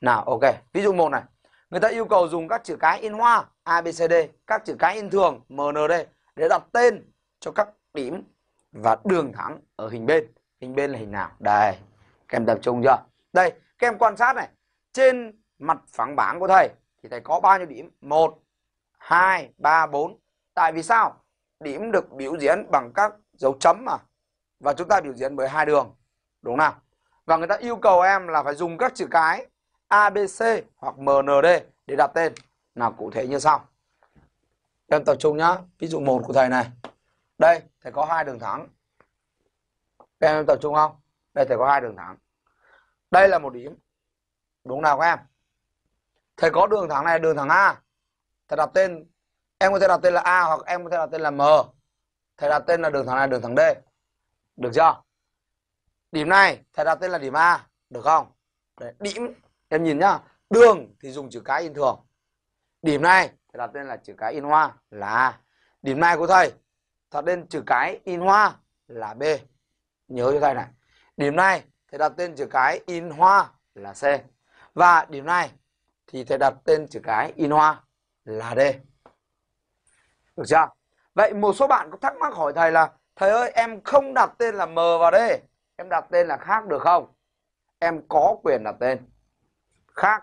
Nào ok, ví dụ một này. Người ta yêu cầu dùng các chữ cái in hoa ABCD, các chữ cái in thường MND để đặt tên cho các điểm và đường thẳng ở hình bên. Hình bên là hình nào? Đây, các em tập trung chưa? Đây, các em quan sát này. Trên mặt phẳng bảng của thầy thì thầy có bao nhiêu điểm? 1, 2, 3, 4. Tại vì sao? Điểm được biểu diễn bằng các dấu chấm mà. Và chúng ta biểu diễn bởi hai đường. Đúng nào? Và người ta yêu cầu em là phải dùng các chữ cái ABC hoặc MND để đặt tên. Nào cụ thể như sau. Em tập trung nhá. Ví dụ một của thầy này. Đây, thầy có hai đường thẳng. Các em tập trung không? Đây thầy có hai đường thẳng. Đây là một điểm. Đúng nào các em? Thầy có đường thẳng này, đường thẳng A. Thầy đặt tên, em có thể đặt tên là A hoặc em có thể đặt tên là M. Thầy đặt tên là đường thẳng này, đường thẳng D. Được chưa? Điểm này thầy đặt tên là điểm A, được không? Đấy, điểm em nhìn nhá, đường thì dùng chữ cái in thường. Điểm này thì đặt tên là chữ cái in hoa là A. Điểm này của thầy đặt tên chữ cái in hoa là B. Nhớ cho thầy này. Điểm này thầy đặt tên chữ cái in hoa là C. Và điểm này thì thầy đặt tên chữ cái in hoa là D. Được chưa? Vậy một số bạn có thắc mắc hỏi thầy là Thầy ơi em không đặt tên là M vào đây Em đặt tên là khác được không? Em có quyền đặt tên Khác